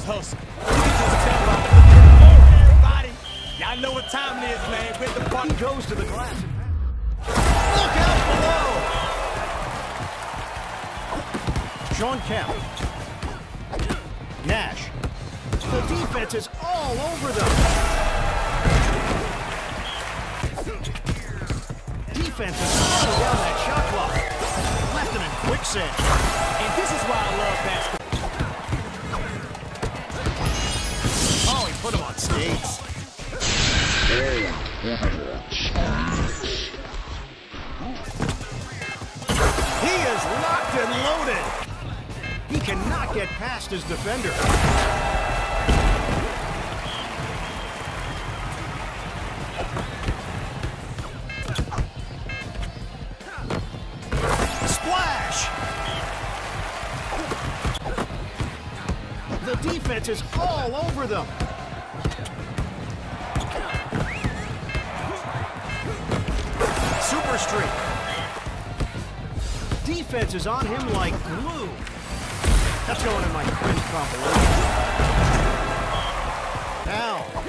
this hustle. You can just tell by the everybody. Y'all know what time it is, man. With the goes to the glass. Look out below! Shawn Kemp. Nash. The defense is all over them. Defense is slowing down that shot clock. Left him in quicksand. And this is why I love basketball. Put him on skates. He is locked and loaded. He cannot get past his defender. Defense is all over them. Streak. Defense is on him like glue. That's going in my cringe compilation. Now,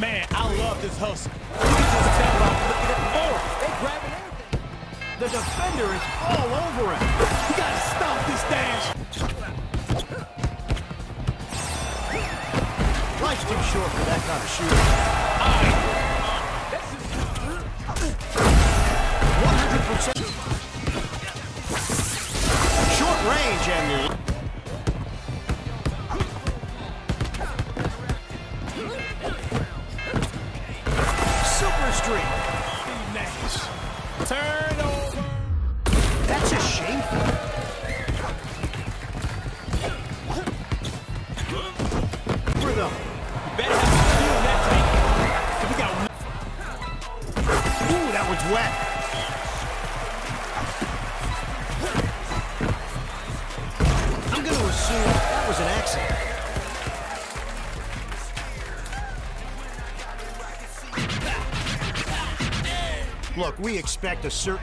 Man, I love this hustle. You can just tell by the look at the board. They grabbing everything. the defender is all over him. You gotta stop this dash. Life's too short for that kind of shooting. 100%. Super streak. Nash. Turnover. That's just shameful. Ooh, that was wet. Assume that was an accident. Look, we expect a certain